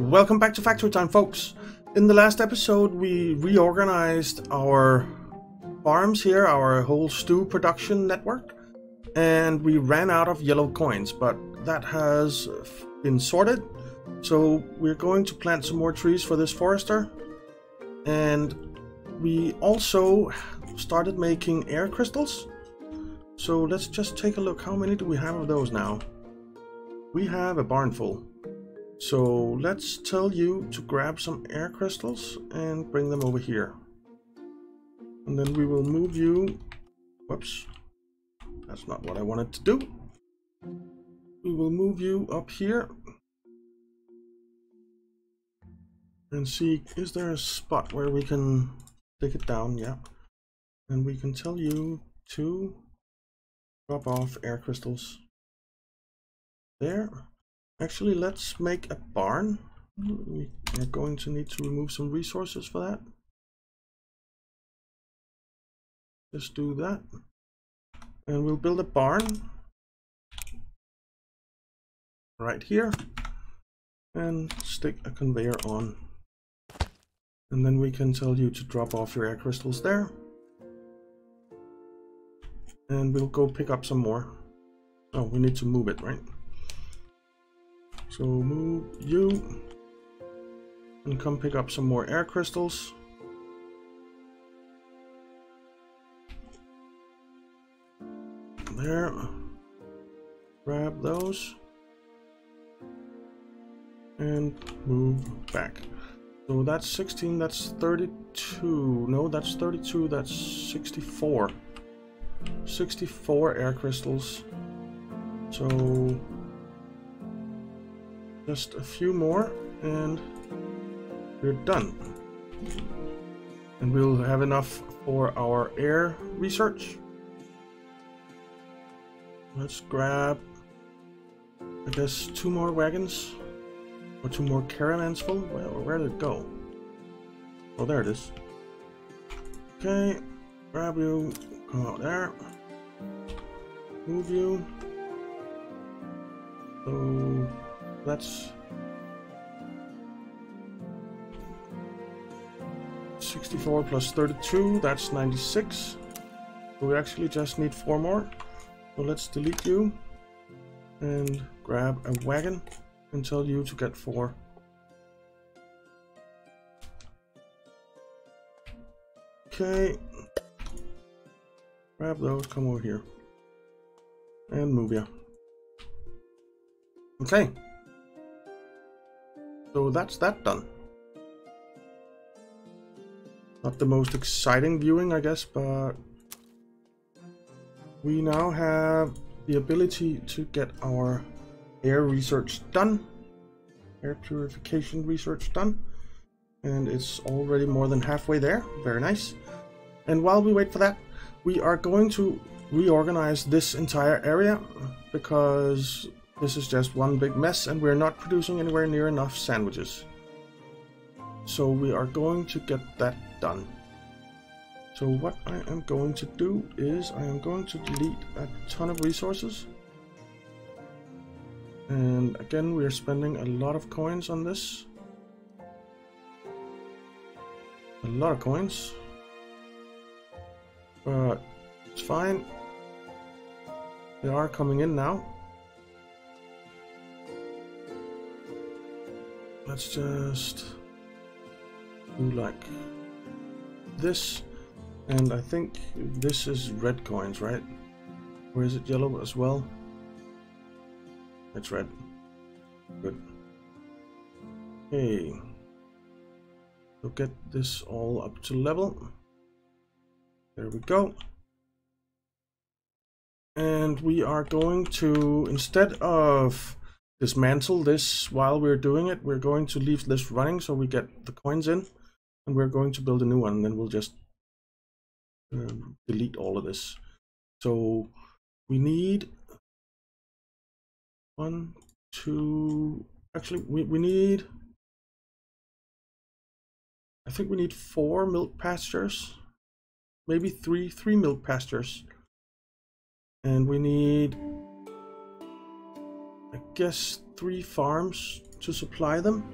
Welcome back to Factory Town, folks. In the last episode, we reorganized our farms here, our whole stew production network, and we ran out of yellow coins, but that has been sorted. So we're going to plant some more trees for this forester. And we also started making air crystals. So let's just take a look. How many do we have of those now? We have a barn full. So let's tell you to grab some air crystals and bring them over here. And then we will move you... Whoops. That's not what I wanted to do. We will move you up here. And see, is there a spot where we can take it down? Yeah. And we can tell you to drop off air crystals. There. Actually, let's make a barn. We are going to need to remove some resources for that. Just do that. And we'll build a barn right here and stick a conveyor on. And then we can tell you to drop off your air crystals there. And we'll go pick up some more. Oh, we need to move it, right? So move you and come pick up some more air crystals. There. Grab those. And move back. So that's 16, that's 32. No, that's 32, that's 64. 64 air crystals. So just a few more and we're done. And we'll have enough for our air research. Let's grab, I guess, two more wagons. Or two more caravans full. Well, where did it go? Oh, there it is. Okay, grab you, come out there. Move you. So that's 64 plus 32, that's 96. So we actually just need four more. So let's delete you and grab a wagon and tell you to get four. Okay. Grab those, come over here. And move you. Okay. So that's that done. Not the most exciting viewing, I guess, but we now have the ability to get our air research done, air purification research done, and it's already more than halfway there. Very nice. And while we wait for that, we are going to reorganize this entire area because this is just one big mess and we're not producing anywhere near enough sandwiches. So we are going to get that done. So what I am going to do is I am going to delete a ton of resources. And again, we are spending a lot of coins on this. A lot of coins. But it's fine. They are coming in now. Let's just do like this and I think this is red coins right? Or is it yellow as well? It's red. Good. Okay so get this all up to level. There we go. And we are going to instead of dismantle this while we're doing it. We're going to leave this running so we get the coins in and we're going to build a new one and then we'll just uh, delete all of this. So we need one, two, actually we, we need, I think we need four milk pastures, maybe three, three milk pastures. And we need I guess three farms to supply them.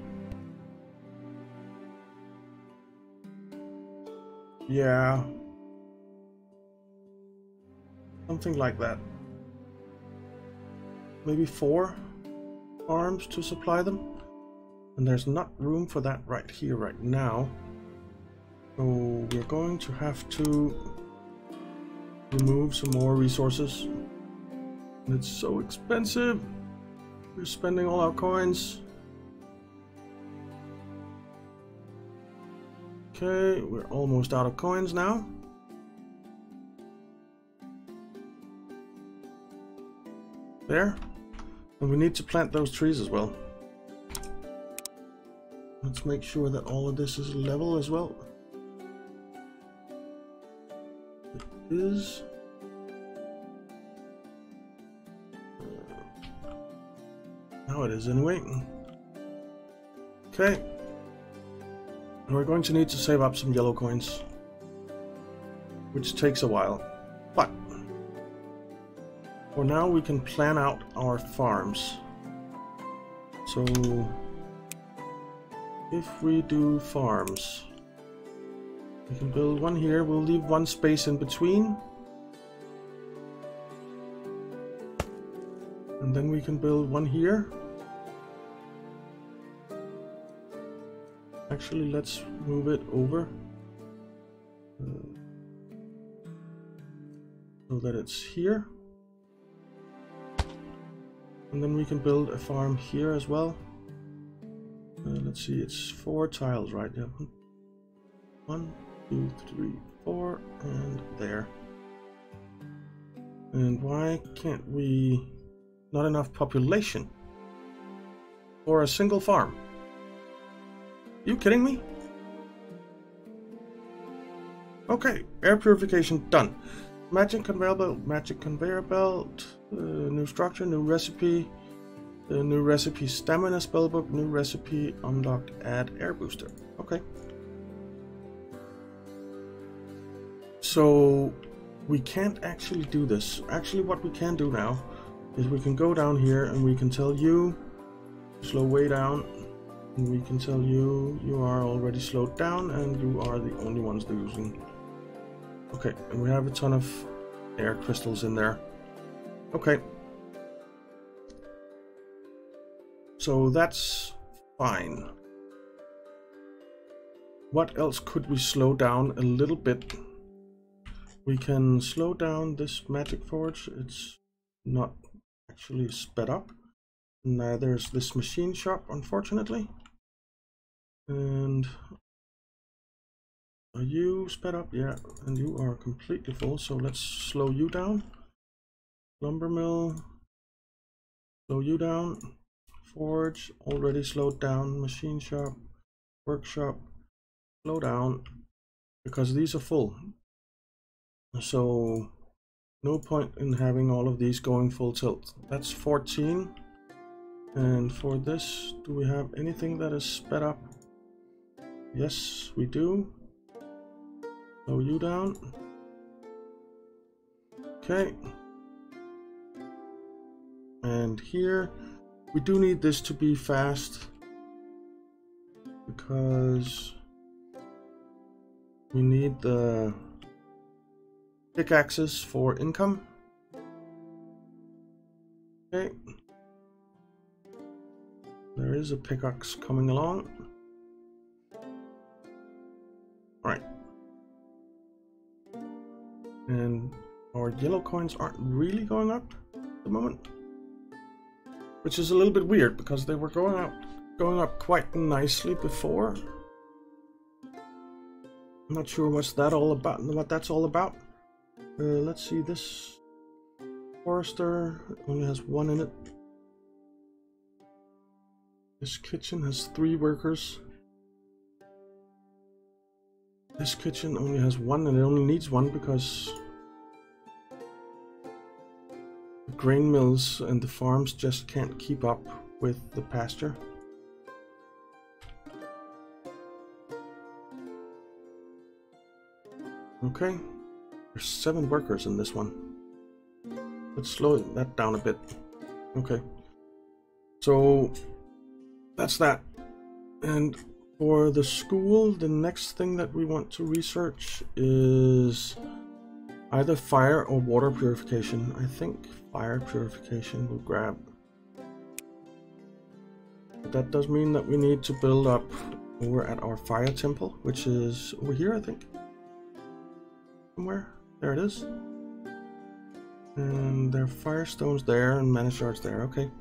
Yeah. Something like that. Maybe four farms to supply them. And there's not room for that right here right now. So we're going to have to remove some more resources. And it's so expensive. We're spending all our coins. Okay, we're almost out of coins now. There. And we need to plant those trees as well. Let's make sure that all of this is level as well. It is. Now it is anyway. Okay. We're going to need to save up some yellow coins. Which takes a while. But for now we can plan out our farms. So if we do farms, we can build one here. We'll leave one space in between. And then we can build one here. Actually, let's move it over. Uh, so that it's here. And then we can build a farm here as well. Uh, let's see, it's four tiles, right? Yeah. One, two, three, four, and there. And why can't we... Not enough population for a single farm. You kidding me? Okay, air purification done. Magic conveyor belt, magic conveyor belt, uh, new structure, new recipe, uh, new recipe stamina spellbook, new recipe unlocked add air booster. Okay. So we can't actually do this. Actually what we can do now is we can go down here and we can tell you slow way down we can tell you you are already slowed down and you are the only ones losing. Okay, and we have a ton of air crystals in there. Okay. So that's fine. What else could we slow down a little bit? We can slow down this magic forge. It's not actually sped up. Neither is this machine shop, unfortunately. And are you sped up? Yeah, and you are completely full, so let's slow you down. Lumber mill, slow you down. Forge, already slowed down. Machine shop, workshop, slow down. Because these are full. So, no point in having all of these going full tilt. That's 14. And for this, do we have anything that is sped up? Yes, we do. Slow you down. Okay. And here, we do need this to be fast because we need the pickaxes for income. Okay. There is a pickaxe coming along. Alright. And our yellow coins aren't really going up at the moment. Which is a little bit weird because they were going up going up quite nicely before. I'm not sure what's that all about what that's all about. Uh, let's see this forester only has one in it. This kitchen has three workers. This kitchen only has one and it only needs one because the grain mills and the farms just can't keep up with the pasture. Okay, there's seven workers in this one. Let's slow that down a bit. Okay, so that's that. And For the school, the next thing that we want to research is either fire or water purification. I think fire purification will grab. But that does mean that we need to build up over at our fire temple, which is over here, I think. Somewhere. There it is. And there are firestones there and mana shards there, okay.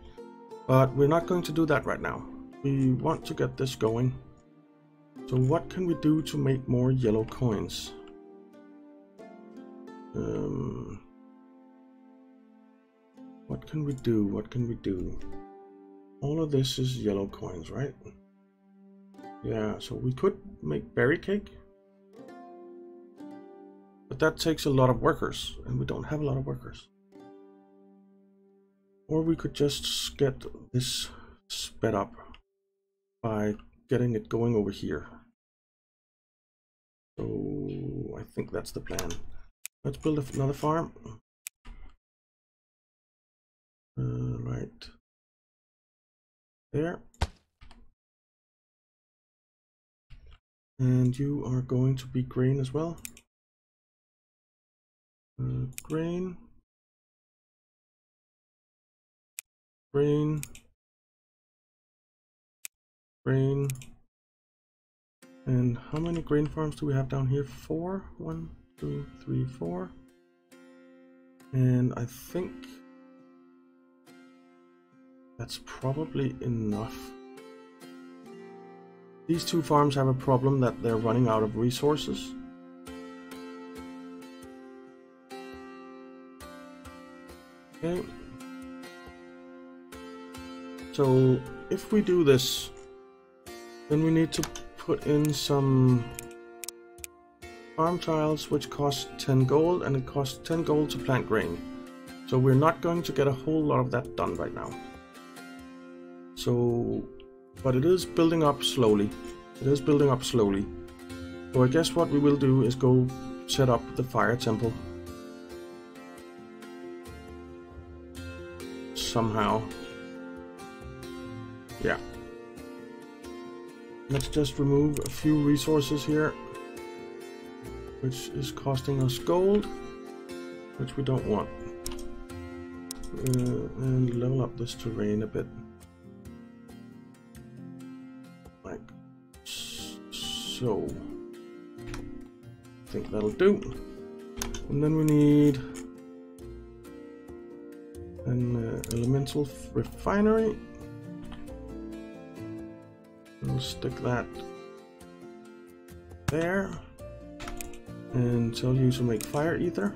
But we're not going to do that right now. We want to get this going. So what can we do to make more yellow coins? Um, what can we do? What can we do? All of this is yellow coins, right? Yeah, so we could make berry cake. But that takes a lot of workers, and we don't have a lot of workers. Or we could just get this sped up by getting it going over here. So I think that's the plan. Let's build another farm. Uh, right there. And you are going to be green as well. Uh, green. Green. Grain. And how many grain farms do we have down here? Four? One, two, three, four. And I think that's probably enough. These two farms have a problem that they're running out of resources. Okay. So if we do this, then we need to put in some farm tiles which cost 10 gold and it costs 10 gold to plant grain. So we're not going to get a whole lot of that done right now. So, but it is building up slowly. It is building up slowly. So I guess what we will do is go set up the fire temple. Somehow. Yeah. Let's just remove a few resources here. Which is costing us gold. Which we don't want. Uh, and level up this terrain a bit. Like so. I think that'll do. And then we need an uh, elemental refinery. We'll stick that there and tell you to make fire ether.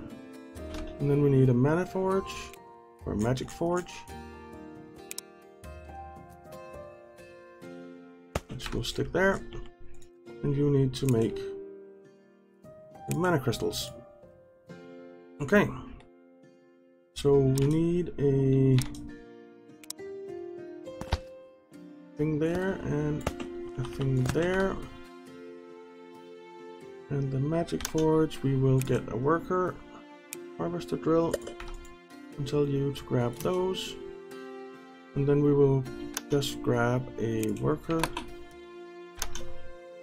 And then we need a mana forge or magic forge. Which will stick there. And you need to make the mana crystals. Okay. So we need a thing there and a thing there. And the magic forge, we will get a worker, harvester drill, and tell you to grab those. And then we will just grab a worker.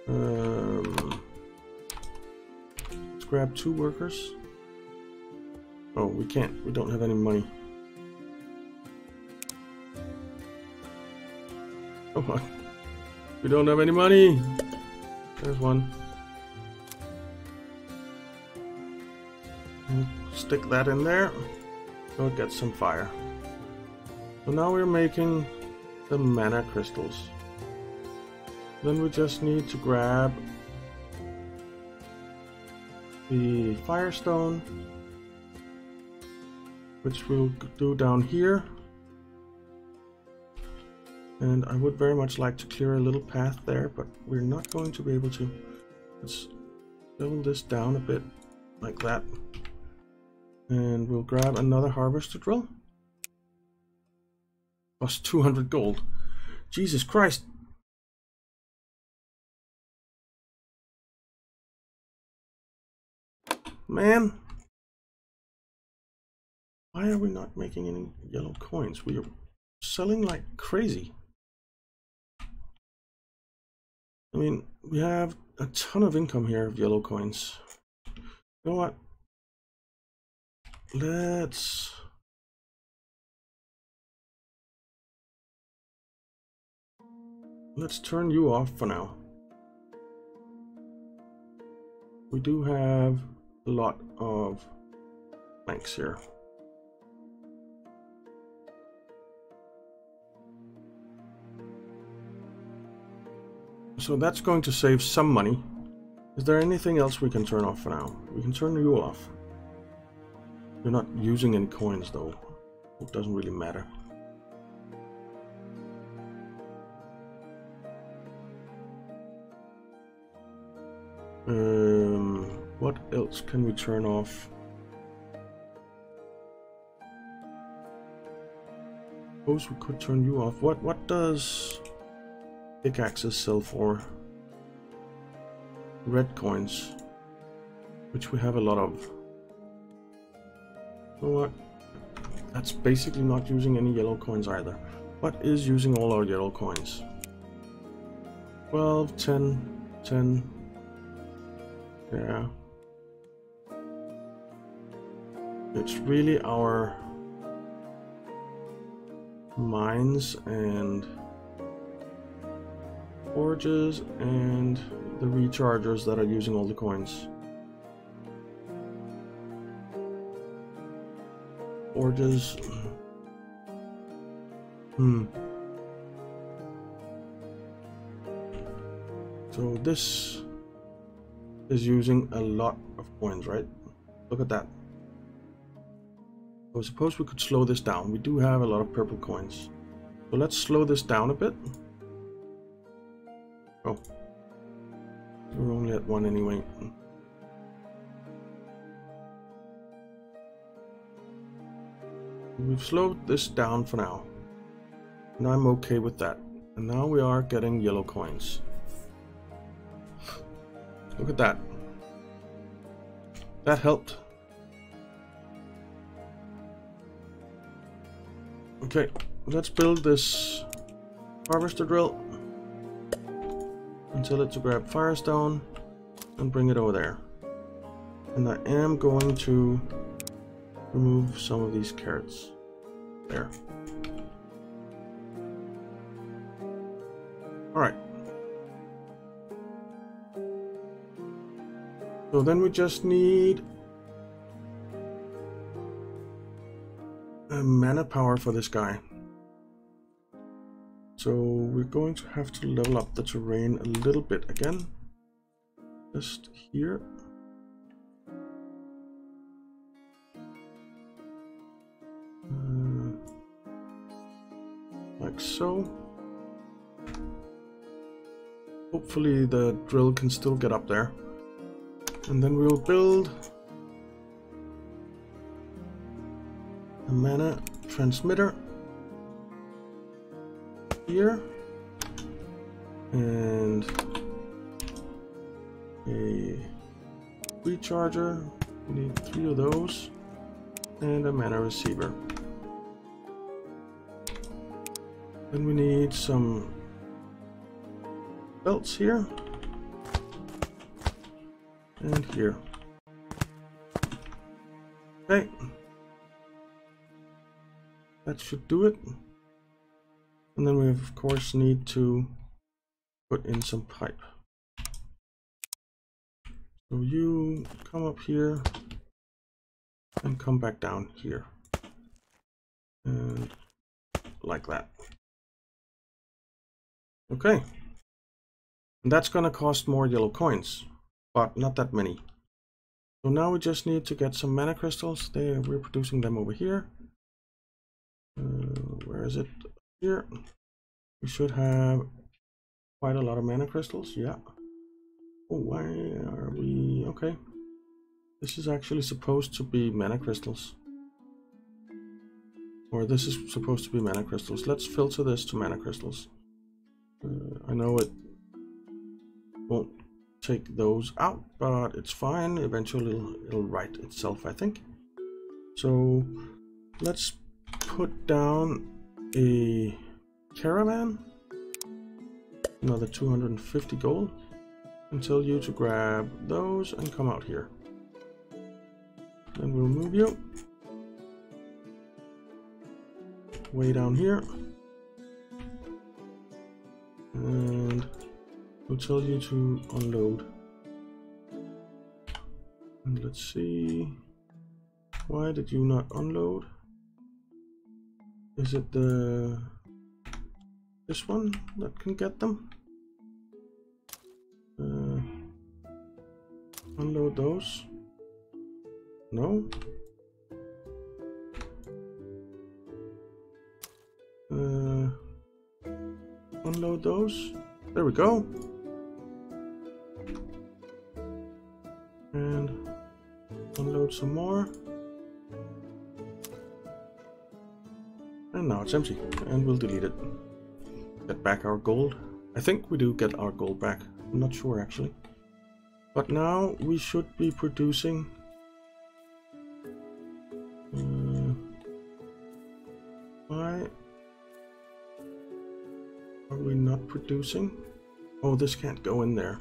Um, let's grab two workers. Oh, we can't. We don't have any money. On. We don't have any money. There's one. And stick that in there. It gets some fire. So now we're making the mana crystals. Then we just need to grab the firestone, which we'll do down here. And I would very much like to clear a little path there, but we're not going to be able to. Let's level this down a bit, like that. And we'll grab another harvester drill. Plus 200 gold. Jesus Christ. Man. Why are we not making any yellow coins? We are selling like crazy. I mean, we have a ton of income here of yellow coins. You know what? Let's... Let's turn you off for now. We do have a lot of blanks here. So that's going to save some money. Is there anything else we can turn off for now? We can turn you off. You're not using any coins though. It doesn't really matter. Um, what else can we turn off? Suppose we could turn you off. What what does pickaxes sell for? Red coins, which we have a lot of. You know what? That's basically not using any yellow coins either. What is using all our yellow coins? 12, 10, 10, yeah. It's really our mines and forges and the rechargers that are using all the coins. Forges. Hmm. So this is using a lot of coins, right? Look at that. I suppose we could slow this down. We do have a lot of purple coins. So let's slow this down a bit. One anyway. We've slowed this down for now. And I'm okay with that. And now we are getting yellow coins. Look at that. That helped. Okay, let's build this harvester drill and tell it to grab firestone and bring it over there. And I am going to remove some of these carrots. There. Alright. So then we just need a mana power for this guy. So we're going to have to level up the terrain a little bit again. Just here. Uh, like so. Hopefully the drill can still get up there. And then we'll build a mana transmitter here and a recharger we need three of those and a mana receiver then we need some belts here and here. Okay. That should do it. And then we of course need to put in some pipe. So you come up here and come back down here. And like that. Okay. And that's gonna cost more yellow coins but not that many. So now we just need to get some mana crystals. They we're producing them over here. Uh, where is it? Here. We should have quite a lot of mana crystals. Yeah. Oh, why are we okay? This is actually supposed to be mana crystals. Or this is supposed to be mana crystals. Let's filter this to mana crystals. Uh, I know it won't take those out, but it's fine. Eventually it'll, it'll right itself, I think. So let's put down a caravan. another 250 gold and tell you to grab those and come out here. Then we'll move you way down here and we'll tell you to unload. And let's see, why did you not unload? Is it the this one that can get them? Those. No. Uh, unload those. There we go. And unload some more. And now it's empty. And we'll delete it. Get back our gold. I think we do get our gold back. I'm not sure actually. But now we should be producing uh, why are we not producing? Oh, this can't go in there.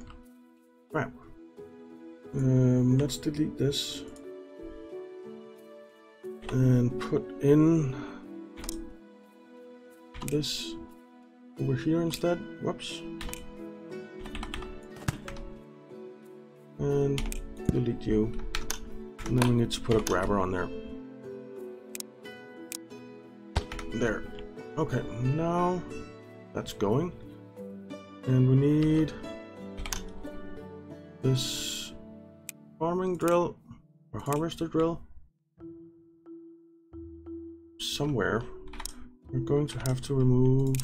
Crap. Um, let's delete this and put in this over here instead. Whoops. And delete you. And then we need to put a grabber on there. There. Okay, now that's going. And we need this farming drill or harvester drill somewhere. We're going to have to remove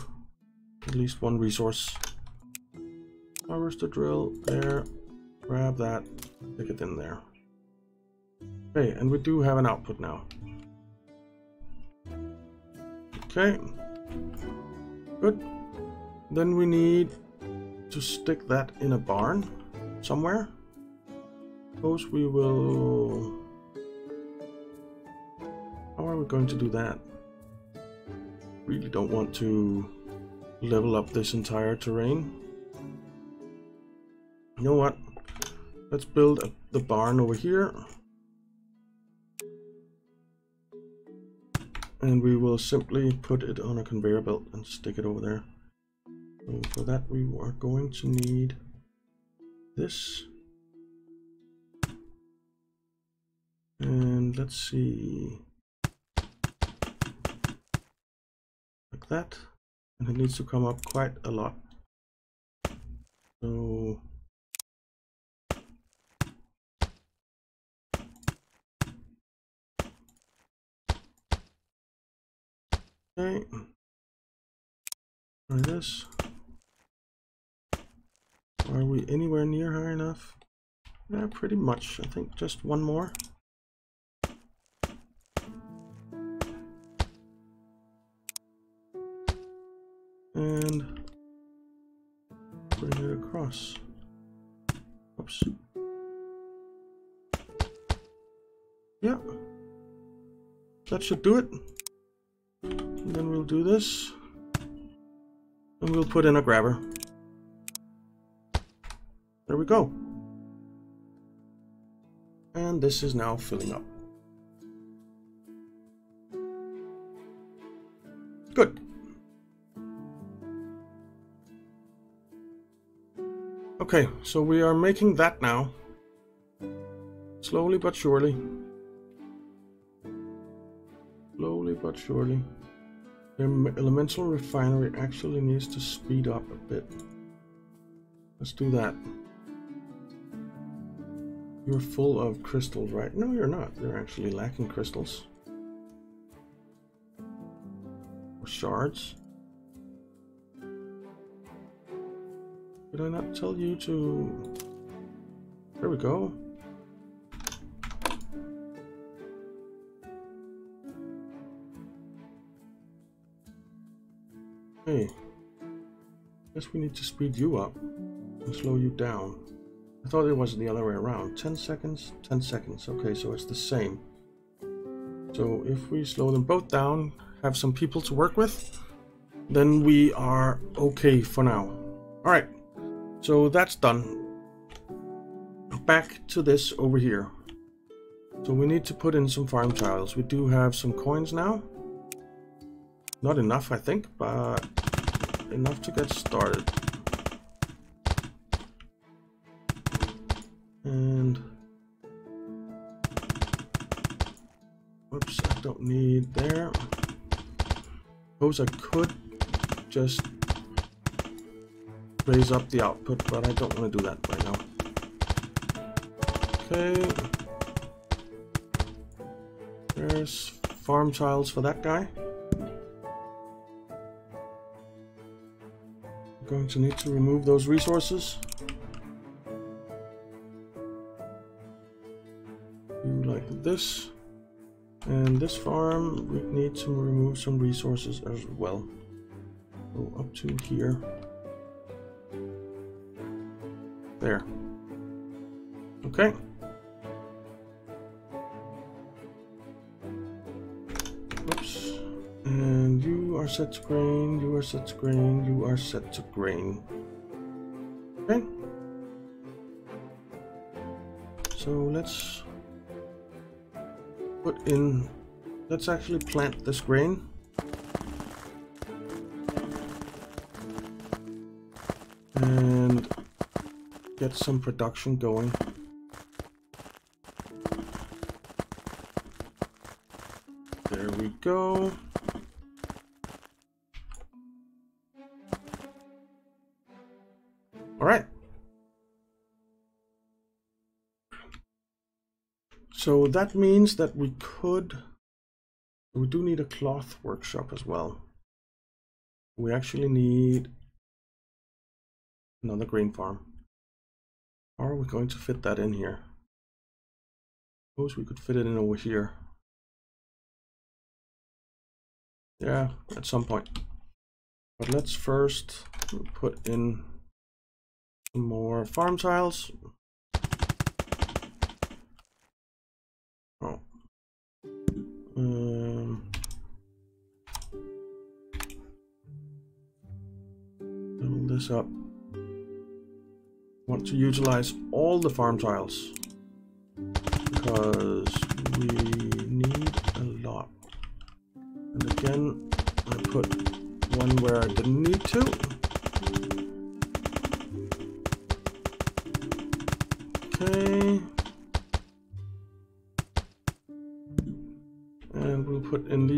at least one resource. Harvester drill there. Grab that. Stick it in there. Okay, and we do have an output now. Okay. Good. Then we need to stick that in a barn somewhere. Suppose we will... How are we going to do that? Really don't want to level up this entire terrain. You know what? Let's build a, the barn over here. And we will simply put it on a conveyor belt and stick it over there. So for that we are going to need this. And let's see. Like that and it needs to come up quite a lot so okay try this are we anywhere near high enough yeah pretty much I think just one more and bring it across. Oops. Yeah. That should do it. We'll do this. And we'll put in a grabber. There we go. And this is now filling up. Good. Okay, so we are making that now. Slowly but surely. Slowly but surely. The elemental refinery actually needs to speed up a bit. Let's do that. You're full of crystals, right? No, you're not. You're actually lacking crystals. Or shards. Did I not tell you to... There we go. Hey. Guess we need to speed you up and slow you down. I thought it was the other way around. 10 seconds, 10 seconds. Okay, so it's the same. So if we slow them both down, have some people to work with, then we are okay for now. Alright, so that's done. Back to this over here. So we need to put in some farm tiles. We do have some coins now. Not enough, I think, but enough to get started. And... Whoops, I don't need there. Suppose I could just raise up the output, but I don't want to do that right now. Okay. There's farm tiles for that guy. Going to need to remove those resources. Do like this. And this farm, we need to remove some resources as well. Go up to here. There. Okay. Are set to grain, you are set to grain, you are set to grain. Okay. So let's put in, let's actually plant this grain. And get some production going. That means that we could, we do need a cloth workshop as well. We actually need another grain farm. How are we going to fit that in here? Suppose we could fit it in over here. Yeah, at some point. But let's first put in more farm tiles. Oh. Um, build this up want to utilize all the farm tiles because we need a lot. And again, I put one where I didn't need to.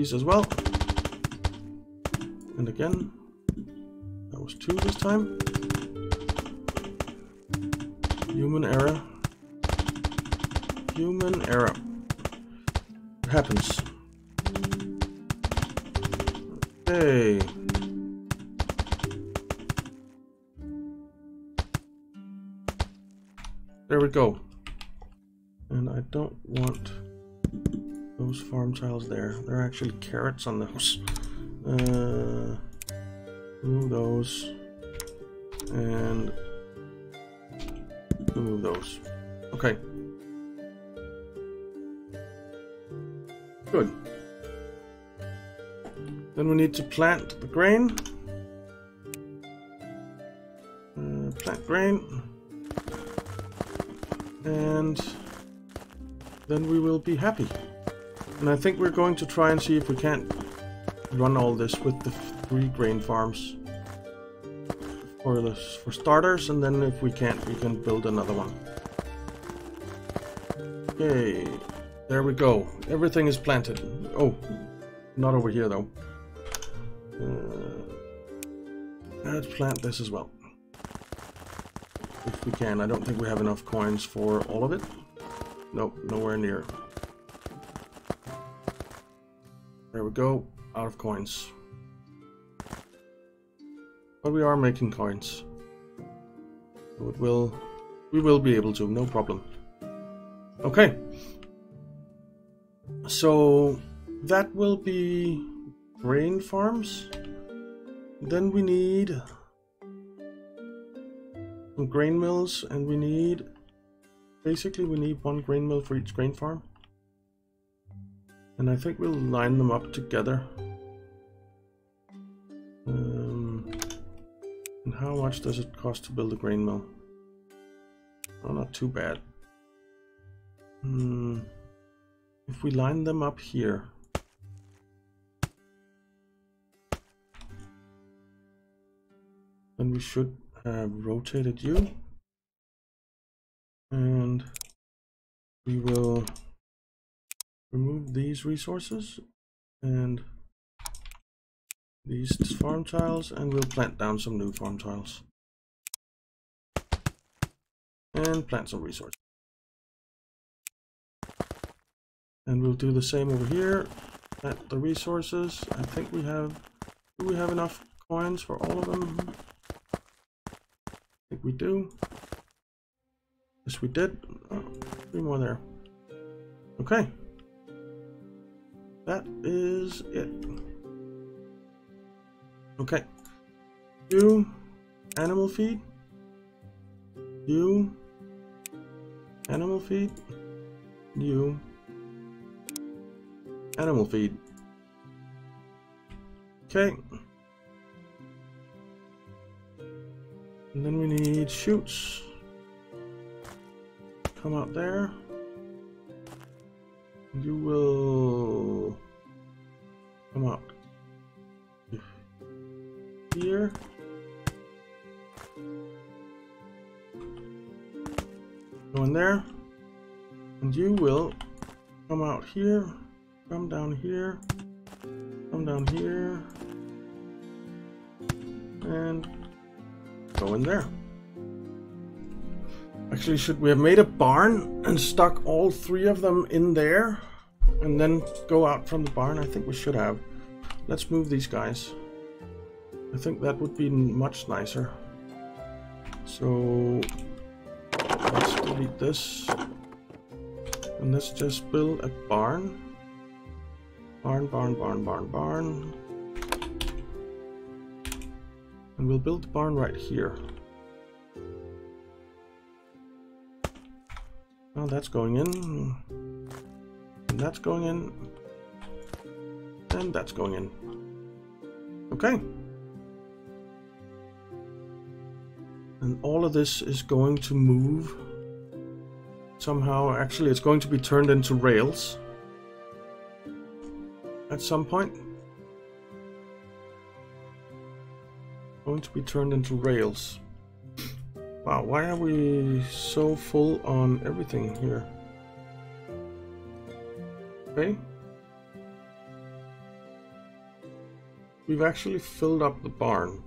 These as well. And again, that was two this time. Human error. Human error. What happens? Okay. There we go. There. Are actually carrots on those. Uh, move those. And remove those. Okay. Good. Then we need to plant the grain. Uh, plant grain. And then we will be happy. And I think we're going to try and see if we can't run all this with the three grain farms for the for starters, and then if we can't, we can build another one. Okay, there we go. Everything is planted. Oh, not over here though. Uh, let's plant this as well. If we can. I don't think we have enough coins for all of it. Nope, nowhere near. We go. Out of coins. But we are making coins. So it will... We will be able to, no problem. Okay. So that will be grain farms. Then we need some grain mills and we need basically we need one grain mill for each grain farm. And I think we'll line them up together. Uh, and how much does it cost to build a grain mill? Oh, not too bad. Hmm. If we line them up here. Then we should have rotated you. And we will remove these resources and these farm tiles and we'll plant down some new farm tiles. And plant some resources. And we'll do the same over here. Plant the resources. I think we have do we have enough coins for all of them? I think we do. Yes we did. Oh, three more there. Okay that is it Okay. You, animal feed. You, animal feed. You, animal feed. Okay. And then we need chutes. Come out there. You will should we have made a barn and stuck all three of them in there and then go out from the barn? I think we should have. Let's move these guys. I think that would be much nicer. So let's delete this. And let's just build a barn. Barn, barn, barn, barn, barn. And we'll build the barn right here. Oh, that's going in. And that's going in. And that's going in. Okay. And all of this is going to move somehow. Actually, it's going to be turned into rails at some point. Going to be turned into rails. Wow, why are we so full on everything here? Okay. We've actually filled up the barn.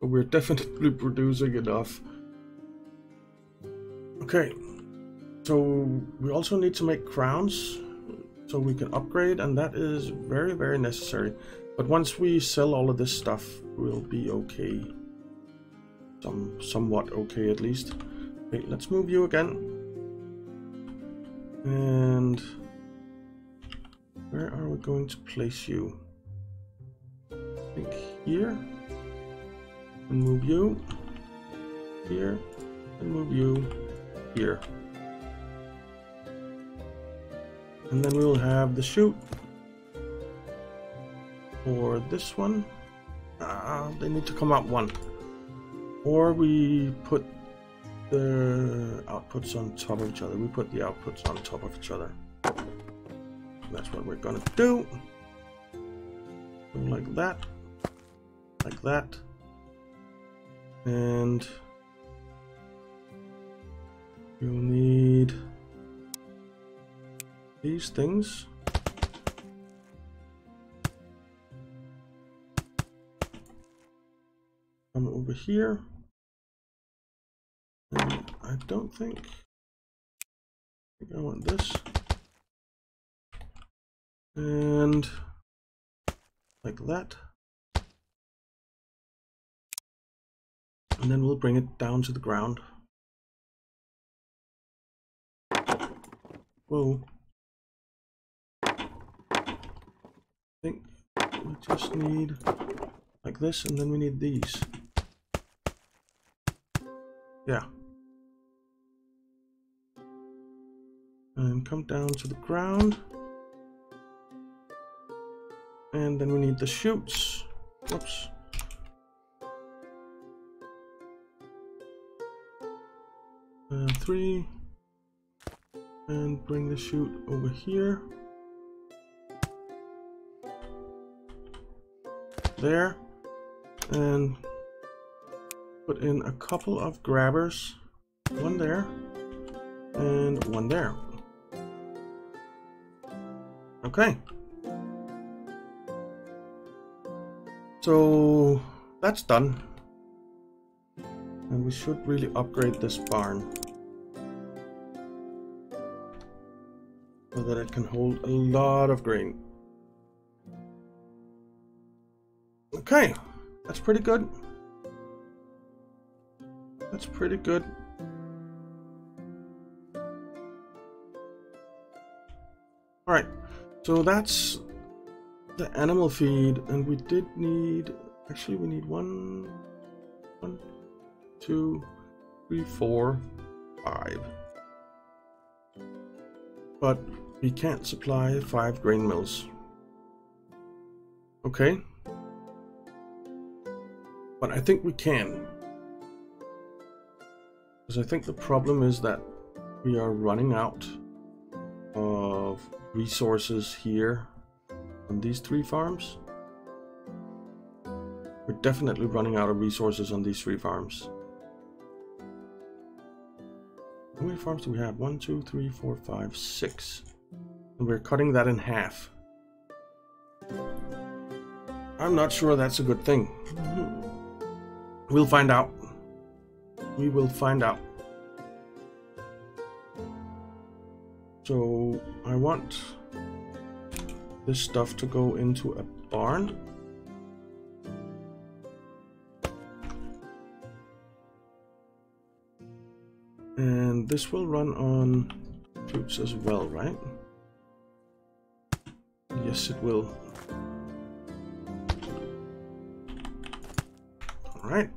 But we're definitely producing enough. Okay, so we also need to make crowns so we can upgrade and that is very very necessary. But once we sell all of this stuff, we'll be okay. Some somewhat okay at least. Okay, let's move you again. And where are we going to place you? I think here and move you here and move you here. And then we'll have the chute for this one. Uh, they need to come out one. Or we put the outputs on top of each other. We put the outputs on top of each other. That's what we're gonna do. like that. Like that and you'll need these things come over here and I don't think I think I want this and like that and then we'll bring it down to the ground. Whoa. Think we just need like this and then we need these. Yeah. And come down to the ground. And then we need the chutes. Whoops. Uh, three. And bring the chute over here. There. And put in a couple of grabbers. One there. And one there. Okay. So that's done. And we should really upgrade this barn. So that it can hold a lot of grain. Okay, that's pretty good. That's pretty good. Alright, so that's the animal feed, and we did need, actually we need one, one, two, three, four, five. But we can't supply five grain mills. Okay. But I think we can. Because I think the problem is that we are running out of resources here on these three farms. We're definitely running out of resources on these three farms. How many farms do we have? One, two, three, four, five, six. And we're cutting that in half. I'm not sure that's a good thing. We'll find out. We will find out. So I want this stuff to go into a barn. And this will run on troops as well, right? Yes, it will. All right.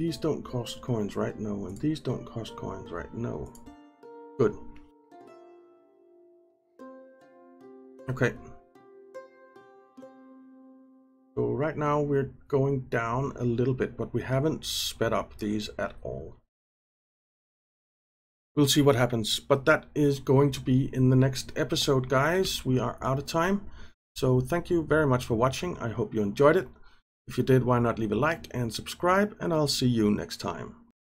These don't cost coins, right? No. And these don't cost coins, right? No. Good. Okay. So right now we're going down a little bit, but we haven't sped up these at all. We'll see what happens, but that is going to be in the next episode, guys. We are out of time. So thank you very much for watching. I hope you enjoyed it. If you did, why not leave a like and subscribe, and I'll see you next time.